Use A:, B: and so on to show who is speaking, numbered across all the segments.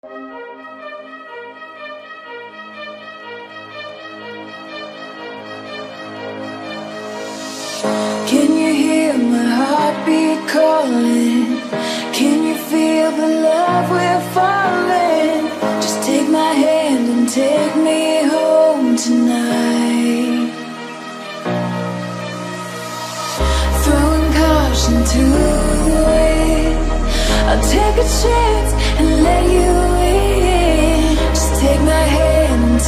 A: Can you hear my heartbeat calling? Can you feel the love we're falling? Just take my hand and take me home tonight. Throwing caution to the wind. I'll take a chance and let you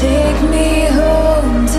A: Take me home